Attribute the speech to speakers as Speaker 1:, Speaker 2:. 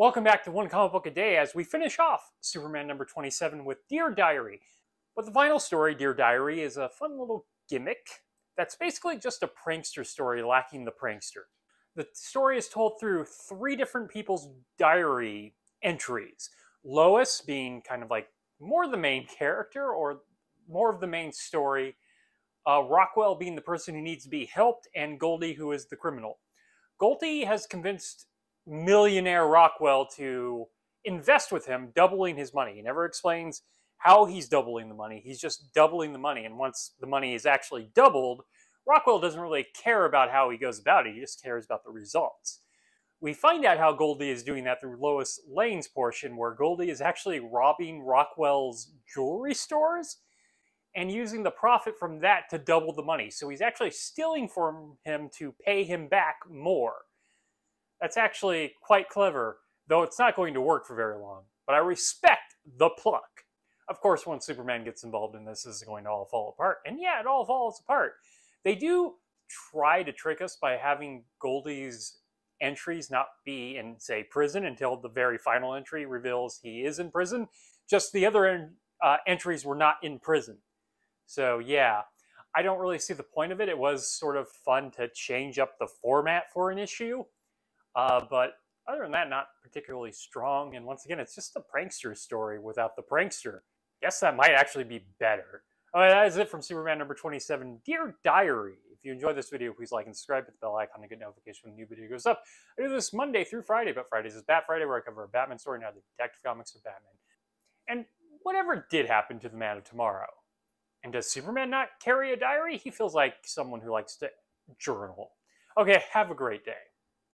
Speaker 1: Welcome back to One Comic Book a Day as we finish off Superman number 27 with Dear Diary. But the final story, Dear Diary, is a fun little gimmick that's basically just a prankster story lacking the prankster. The story is told through three different people's diary entries. Lois being kind of like more the main character or more of the main story, uh, Rockwell being the person who needs to be helped, and Goldie, who is the criminal. Goldie has convinced millionaire Rockwell to invest with him, doubling his money. He never explains how he's doubling the money. He's just doubling the money. And once the money is actually doubled, Rockwell doesn't really care about how he goes about it. He just cares about the results. We find out how Goldie is doing that through Lois Lane's portion, where Goldie is actually robbing Rockwell's jewelry stores and using the profit from that to double the money. So he's actually stealing from him to pay him back more. That's actually quite clever, though it's not going to work for very long. But I respect the pluck. Of course, once Superman gets involved in this, this is going to all fall apart. And yeah, it all falls apart. They do try to trick us by having Goldie's entries not be in, say, prison until the very final entry reveals he is in prison. Just the other uh, entries were not in prison. So yeah, I don't really see the point of it. It was sort of fun to change up the format for an issue. Uh, but other than that, not particularly strong. And once again, it's just a prankster story without the prankster. Guess that might actually be better. All right, that is it from Superman number 27, Dear Diary. If you enjoyed this video, please like and subscribe, hit the bell icon to get notification when a new video goes up. I do this Monday through Friday, but Fridays is Bat Friday, where I cover a Batman story, now the Detective Comics of Batman. And whatever did happen to the Man of Tomorrow? And does Superman not carry a diary? He feels like someone who likes to journal. Okay, have a great day.